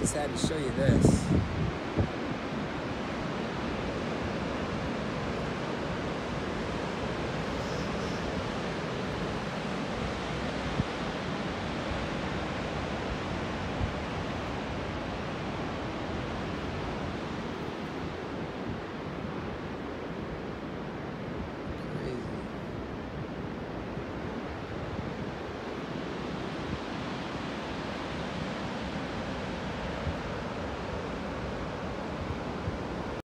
Just had to show you this.